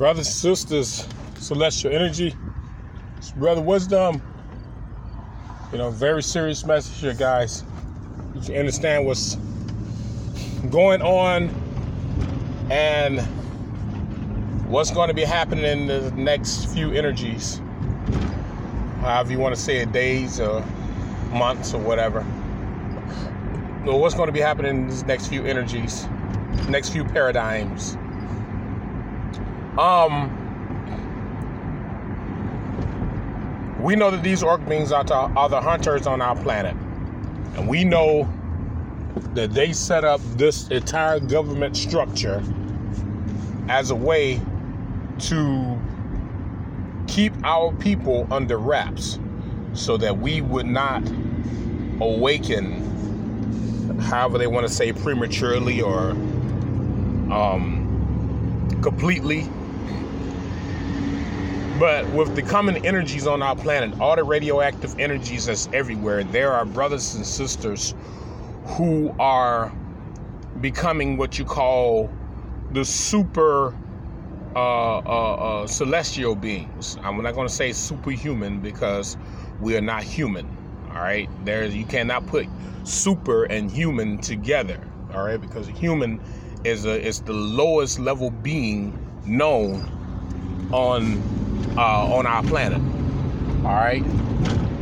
Brothers and sisters, celestial energy, brother wisdom. You know, very serious message here, guys. You understand what's going on and what's going to be happening in the next few energies. However you want to say it, days or months or whatever. But what's going to be happening in these next few energies, next few paradigms. Um, we know that these orc beings are, to, are the hunters on our planet, and we know that they set up this entire government structure as a way to keep our people under wraps so that we would not awaken however they want to say prematurely or um, completely but with the common energies on our planet, all the radioactive energies that's everywhere, there are brothers and sisters who are becoming what you call the super uh, uh, uh, celestial beings. I'm not going to say superhuman because we are not human. All right, there you cannot put super and human together. All right, because human is a is the lowest level being known on uh, on our planet. All right,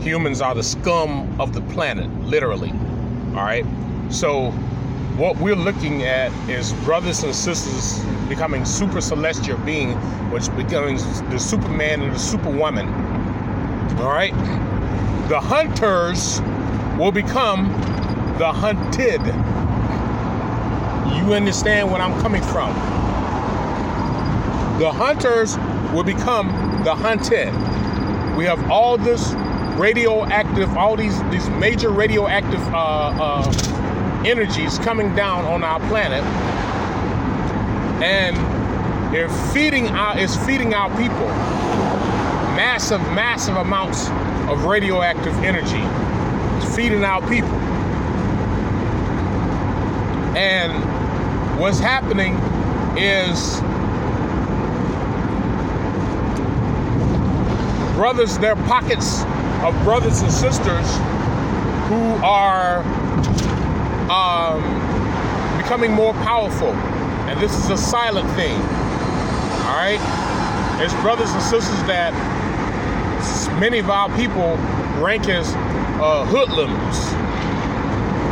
humans are the scum of the planet, literally. All right, so what we're looking at is brothers and sisters becoming super celestial being, which becomes the Superman and the Superwoman. All right, the hunters will become the hunted. You understand where I'm coming from? The hunters will become the hunted. We have all this radioactive, all these these major radioactive uh, uh, energies coming down on our planet, and they're feeding our it's feeding our people massive, massive amounts of radioactive energy. It's feeding our people. And what's happening is brothers, their pockets of brothers and sisters who are um, becoming more powerful. And this is a silent thing. All right? It's brothers and sisters that many of our people rank as uh, hoodlums,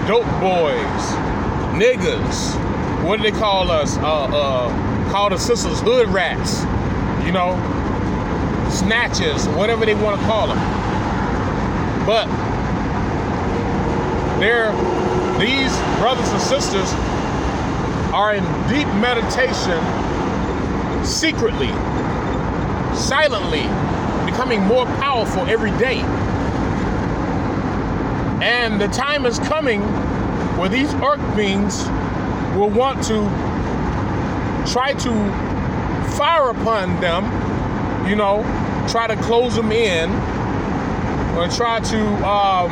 dope boys, niggas. What do they call us? Uh, uh, call the sisters hood rats. You know, snatches, whatever they want to call them. But they're these brothers and sisters are in deep meditation secretly, silently, becoming more powerful every day. And the time is coming where these earth beings will want to try to fire upon them, you know, try to close them in or try to um,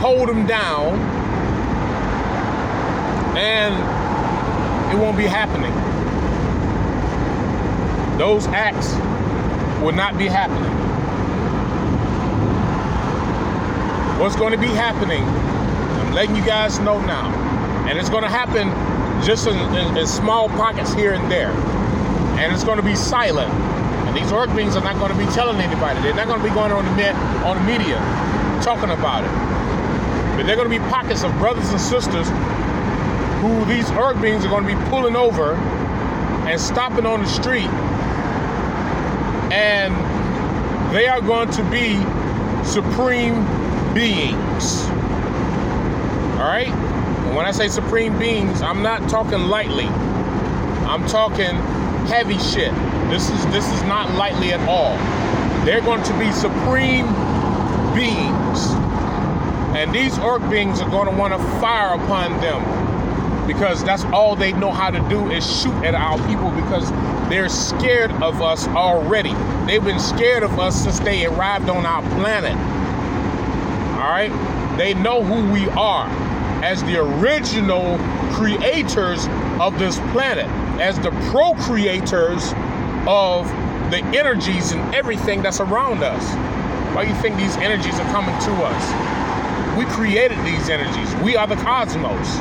hold them down, and it won't be happening. Those acts will not be happening. What's going to be happening, I'm letting you guys know now, and it's going to happen just in, in, in small pockets here and there, and it's going to be silent these orc beings are not going to be telling anybody. They're not going to be going on the net, on the media, talking about it. But they're going to be pockets of brothers and sisters who these orc beings are going to be pulling over and stopping on the street. And they are going to be supreme beings. All right? And when I say supreme beings, I'm not talking lightly. I'm talking heavy shit. This is this is not lightly at all. They're going to be supreme beings. And these orc beings are going to want to fire upon them because that's all they know how to do is shoot at our people because they're scared of us already. They've been scared of us since they arrived on our planet. All right? They know who we are as the original creators of this planet, as the procreators of the energies and everything that's around us. Why do you think these energies are coming to us? We created these energies. We are the cosmos.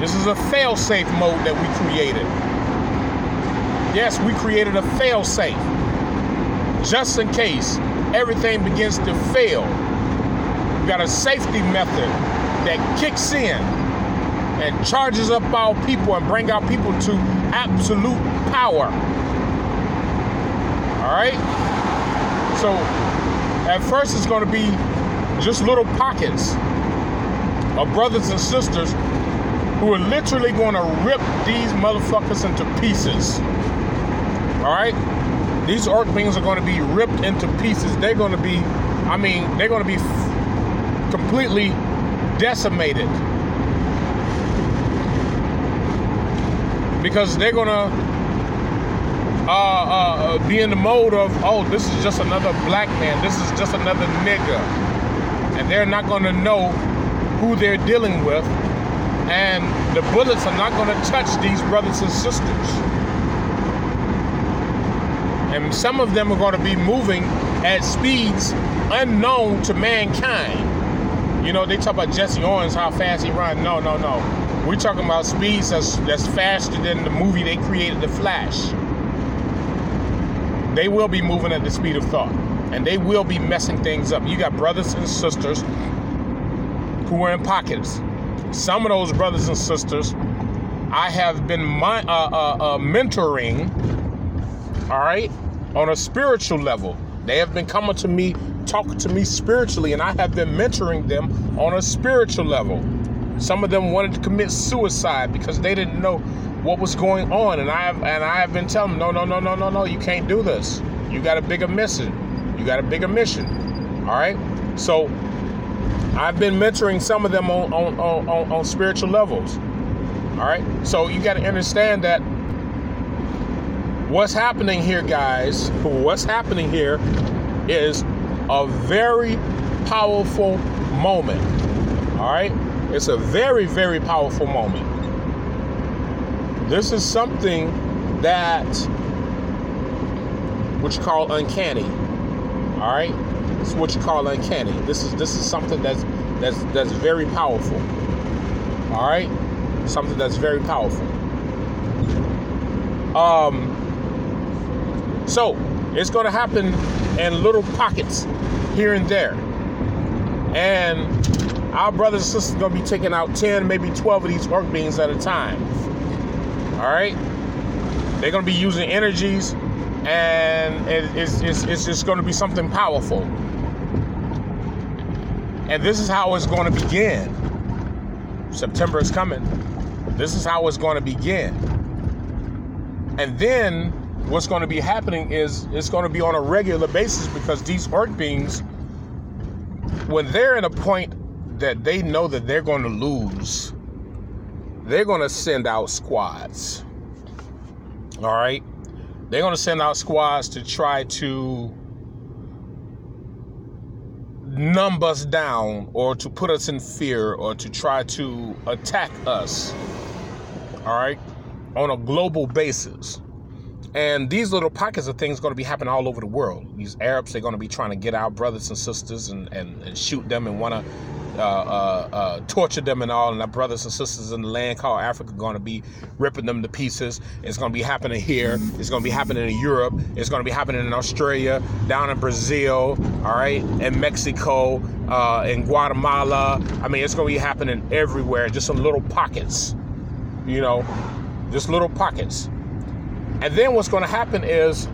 This is a fail-safe mode that we created. Yes, we created a fail-safe. Just in case everything begins to fail, We've got a safety method that kicks in and charges up our people and bring our people to absolute power. All right? So at first it's going to be just little pockets of brothers and sisters who are literally going to rip these motherfuckers into pieces. All right? These orc beings are going to be ripped into pieces. They're going to be, I mean, they're going to be completely decimated. Because they're going to uh, uh, be in the mode of, oh, this is just another black man. This is just another nigga. And they're not to know who they're dealing with. And the bullets are not to touch these brothers and sisters. And some of them are to be moving at speeds unknown to mankind. You know, they talk about Jesse Owens, how fast he runs. No, no, no. We're talking about speeds that's, that's faster than the movie they created, The Flash. They will be moving at the speed of thought. And they will be messing things up. You got brothers and sisters who are in pockets. Some of those brothers and sisters I have been my, uh, uh, uh, mentoring, all right, on a spiritual level. They have been coming to me, talking to me spiritually, and I have been mentoring them on a spiritual level. Some of them wanted to commit suicide because they didn't know what was going on, and I have and I have been telling them, no, no, no, no, no, no, you can't do this. You got a bigger mission. You got a bigger mission. All right. So I've been mentoring some of them on on on, on spiritual levels. All right. So you got to understand that what's happening here, guys. What's happening here is a very powerful moment. All right. It's a very, very powerful moment. This is something that what you call uncanny. All right, it's what you call uncanny. This is this is something that's that's that's very powerful. All right, something that's very powerful. Um, so it's going to happen in little pockets here and there, and our brothers and sisters to be taking out 10, maybe 12 of these orc beings at a time. All right? They're to be using energies, and it's, it's, it's just to be something powerful. And this is how it's to begin. September is coming. This is how it's to begin. And then what's to be happening is it's to be on a regular basis because these orc beings, when they're in a point that they know that they're going to lose, they're going to send out squads. All right? They're going to send out squads to try to numb us down or to put us in fear or to try to attack us. All right? On a global basis. And these little pockets of things going to be happening all over the world. These Arabs, they're going to be trying to get our brothers and sisters and, and, and shoot them and want to uh, uh, uh, torture them and all, and our brothers and sisters in the land called Africa going to be ripping them to pieces. It's going to be happening here. It's going to be happening in Europe. It's going to be happening in Australia, down in Brazil, all right, in Mexico, uh, in Guatemala. I mean, it's going to be happening everywhere, just in little pockets, you know, just little pockets. And then what's going to happen is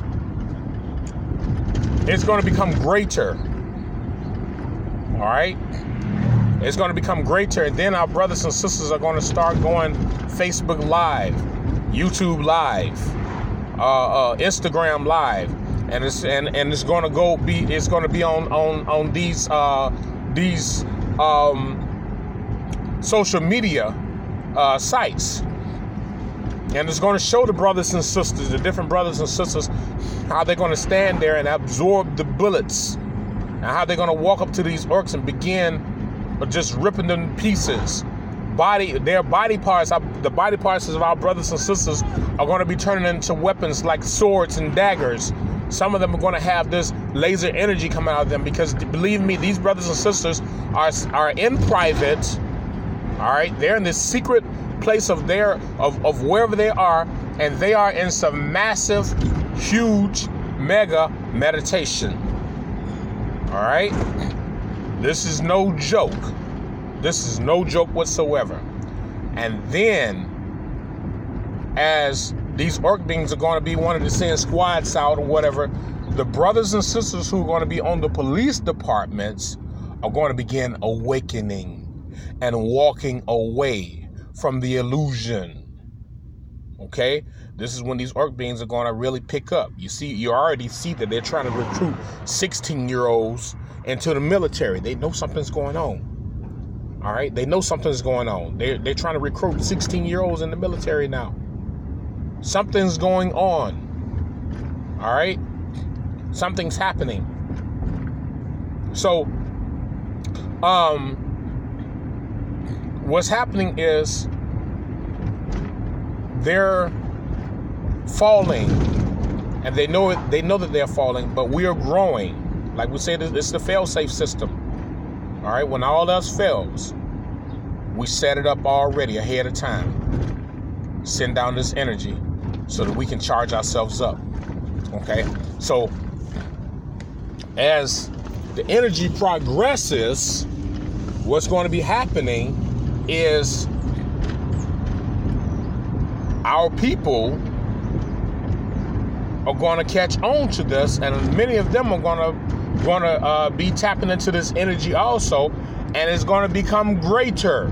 it's going to become greater. All right? It's going to become greater. And then our brothers and sisters are going to start going Facebook Live, YouTube Live, uh, uh, Instagram Live. And it's and, and it's going to go be it's going to be on on on these uh, these um, social media uh, sites and it's going to show the brothers and sisters, the different brothers and sisters, how they're going to stand there and absorb the bullets, and how they're going to walk up to these orcs and begin just ripping them pieces. body, their body parts, the body parts of our brothers and sisters are going to be turning into weapons like swords and daggers. Some of them are going to have this laser energy come out of them because believe me, these brothers and sisters are are in private. All right, they're in this secret place of their of, of wherever they are, and they are in some massive, huge, mega meditation. All right, this is no joke. This is no joke whatsoever. And then, as these orc beings are going to be wanting to send squads out or whatever, the brothers and sisters who are going to be on the police departments are going to begin awakening and walking away from the illusion. Okay? This is when these orc beings are going to really pick up. You see, you already see that they're trying to recruit 16 year olds into the military. They know something's going on. All right, they know something's going on. They're, they're trying to recruit 16 year olds in the military now. Something's going on. All right, something's happening. So, um, what's happening is they're falling, and they know it. They know that they're falling, but we are growing. Like we said, it's the fail-safe system. All right, when all else fails, we set it up already ahead of time. Send down this energy so that we can charge ourselves up. Okay, so as the energy progresses, what's going to be happening is our people are going to catch on to this, and many of them are going to going to uh, be tapping into this energy also, and it's going to become greater.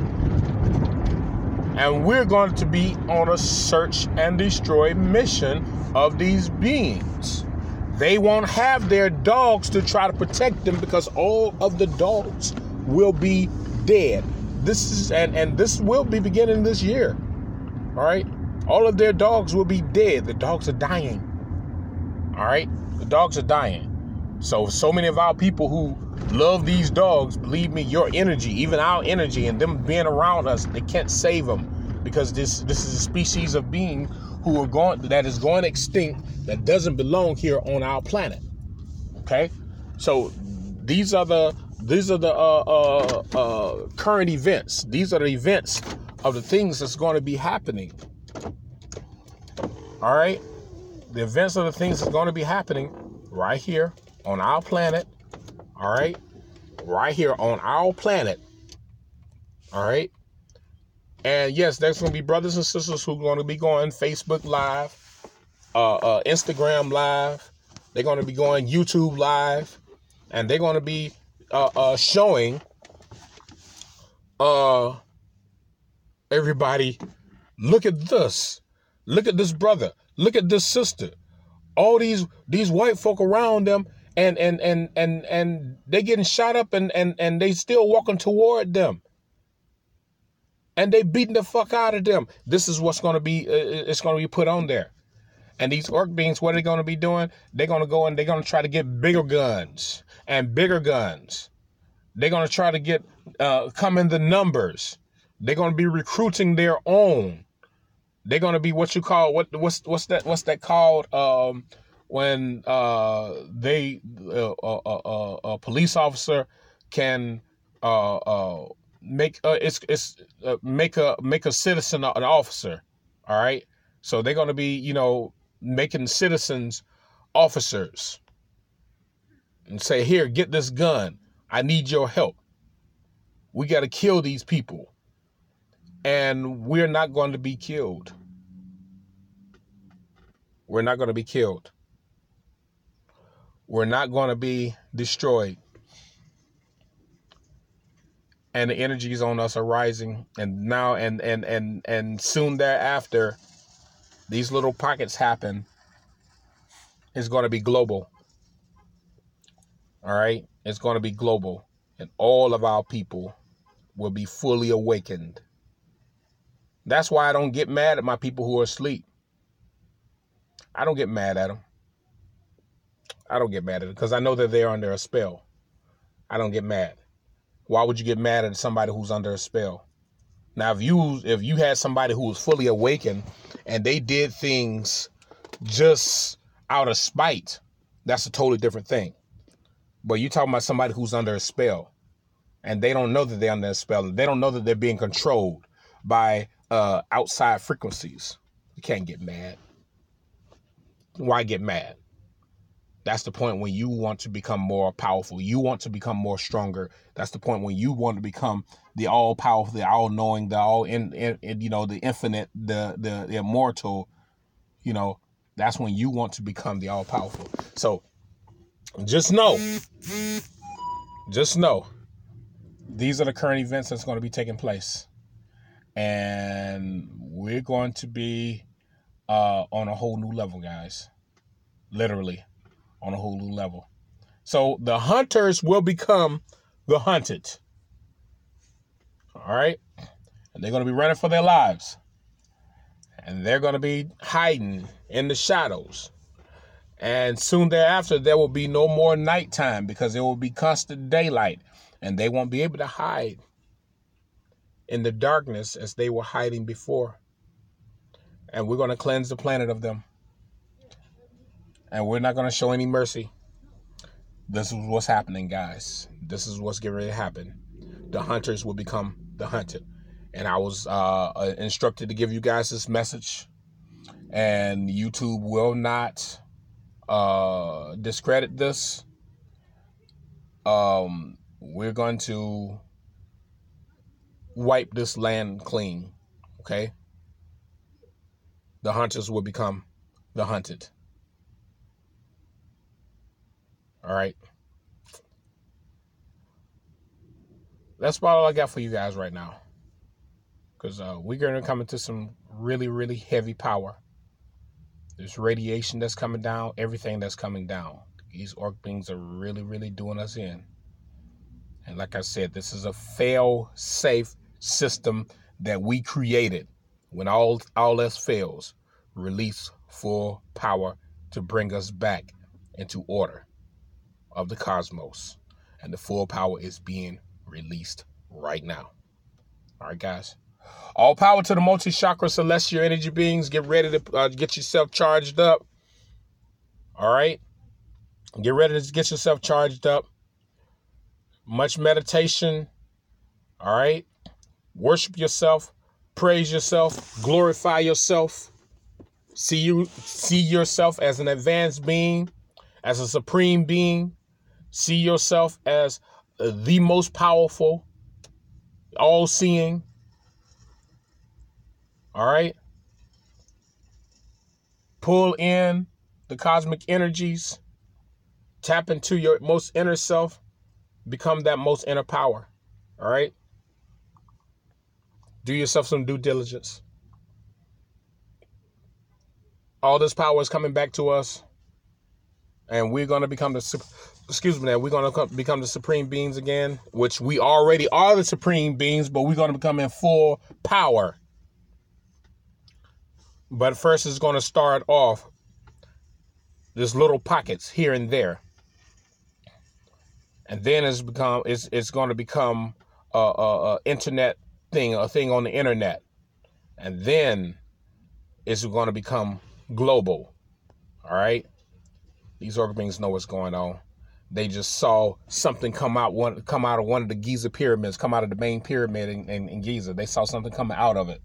And we're going to be on a search and destroy mission of these beings. They won't have their dogs to try to protect them because all of the dogs will be dead. This is and and this will be beginning this year. All right? All of their dogs will be dead. The dogs are dying. All right? The dogs are dying. So, so many of our people who love these dogs, believe me, your energy, even our energy, and them being around us, they can't save them because this this is a species of being who are going that is going extinct that doesn't belong here on our planet. Okay, so these are the these are the uh, uh, uh, current events. These are the events of the things that's going to be happening. All right, the events of the things that's going to be happening right here on our planet, all right, right here on our planet, all right. And yes, there's going to be brothers and sisters who are going to be going Facebook Live, uh, uh, Instagram Live. They're going to be going YouTube Live, and they're going to be uh, uh, showing uh, everybody. Look at this. Look at this brother. Look at this sister. All these these white folk around them and and and and and they getting shot up and and and they still walking toward them. And they beating the fuck out of them. This is what's going to be uh, uh it's going to be put on there. And these orc beings what are they going to be doing? They're going to go and they're going to try to get bigger guns and bigger guns. They're going to try to get uh come in the numbers. They're going to be recruiting their own. They're going to be what you call what what's what's that what's that called? Um when uh, they uh, uh, uh, a police officer can make it's it's make a make a citizen an officer. All right, so they're going to be you know making citizens officers and say here get this gun. I need your help. We got to kill these people. And we're not going to be killed. We're not going to be killed we're not going to be destroyed. And the energies on us are rising. And now and and and and soon thereafter, these little pockets happen. It's going to be global. All right? It's going to be global. And all of our people will be fully awakened. That's why I don't get mad at my people who are asleep. I don't get mad at them. I don't get mad at it because I know that they're under a spell. I don't get mad. Why would you get mad at somebody who's under a spell? Now, if you if you had somebody who was fully awakened and they did things just out of spite, that's a totally different thing. But you're talking about somebody who's under a spell, and they don't know that they're under a spell. They don't know that they're being controlled by uh, outside frequencies. You can't get mad. Why get mad? That's the point when you want to become more powerful. You want to become more stronger. That's the point when you want to become the all powerful, the all knowing, the all in, in, in, you know, the infinite, the, the the immortal. You know, that's when you want to become the all powerful. So, just know, just know, these are the current events that's going to be taking place, and we're going to be uh, on a whole new level, guys. Literally on a whole new level. So the hunters will become the hunted. All right? And they're going to be running for their lives. And they're going to be hiding in the shadows. And soon thereafter, there will be no more nighttime because there will be constant daylight. And they won't be able to hide in the darkness as they were hiding before. And we're going to cleanse the planet of them and we're not going to show any mercy. This is what's happening, guys. This is what's getting ready to happen. The hunters will become the hunted. And I was uh, uh, instructed to give you guys this message. And YouTube will not uh, discredit this. Um, we're going to wipe this land clean. Okay? The hunters will become the hunted. All right. That's about all I got for you guys right now. Because uh, we're going to come into some really, really heavy power. There's radiation that's coming down, everything that's coming down. These orc beings are really, really doing us in. And like I said, this is a fail safe system that we created. When all, all else fails, release full power to bring us back into order of the cosmos, and the full power is being released right now. All right, guys. All power to the multi chakra celestial energy beings. Get ready to uh, get yourself charged up. All right. Get ready to get yourself charged up. Much meditation. All right. Worship yourself. Praise yourself. Glorify yourself. See you see yourself as an advanced being, as a supreme being, See yourself as uh, the most powerful, all seeing. All right. Pull in the cosmic energies, tap into your most inner self, become that most inner power. All right. Do yourself some due diligence. All this power is coming back to us, and we're going to become the excuse me, that we're going to become the supreme beings again, which we already are the supreme beings, but we're going to become in full power. But first, it's going to start off there's little pockets here and there, and then it's become it's it's going to become a, a, a internet thing, a thing on the internet, and then it's going to become global. All right, these orc beings know what's going on they just saw something come out one come out of one of the Giza pyramids, come out of the main pyramid in, in, in Giza. They saw something coming out of it,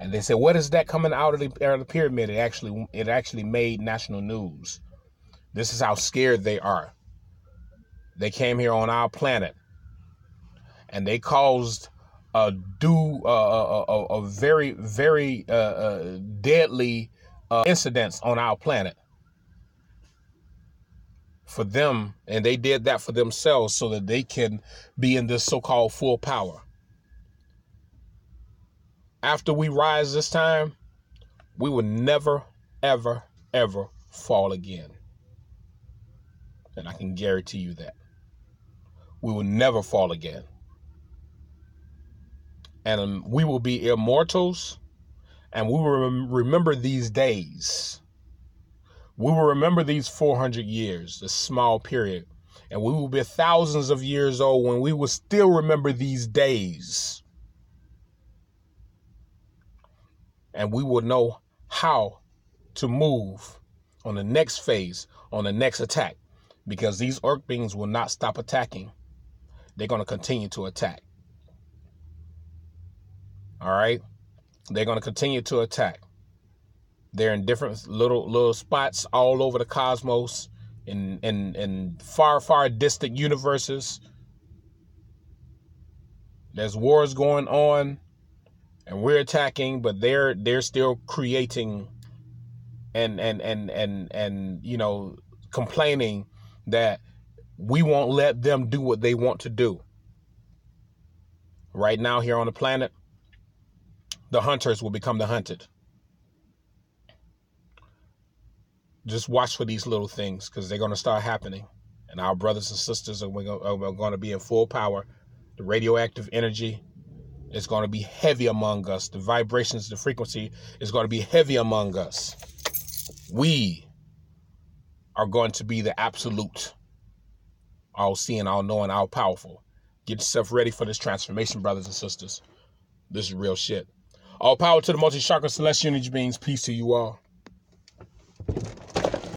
and they said, "What is that coming out of the, out of the pyramid?" It actually it actually made national news. This is how scared they are. They came here on our planet, and they caused a do uh, a, a, a, very very uh, uh, deadly uh, incidents on our planet for them, and they did that for themselves so that they can be in this so called full power. After we rise this time, we will never, ever, ever fall again. And I can guarantee you that. We will never fall again. And um, we will be immortals, and we will remember these days we will remember these 400 years, this small period, and we will be thousands of years old when we will still remember these days. And we will know how to move on the next phase, on the next attack, because these orc beings will not stop attacking. They're going to continue to attack. All right? They're going to continue to attack. They're in different little little spots all over the cosmos, in in in far far distant universes. There's wars going on, and we're attacking, but they're they're still creating, and and and and and you know complaining that we won't let them do what they want to do. Right now, here on the planet, the hunters will become the hunted. Just watch for these little things because they're going to start happening. And our brothers and sisters are, going to be in full power. The radioactive energy is going to be heavy among us. The vibrations, the frequency is going to be heavy among us. We are going to be the absolute, all seeing, all knowing, all powerful. Get yourself ready for this transformation, brothers and sisters. This is real shit. All power to the multi chakra celestial energy beings. Peace to you all.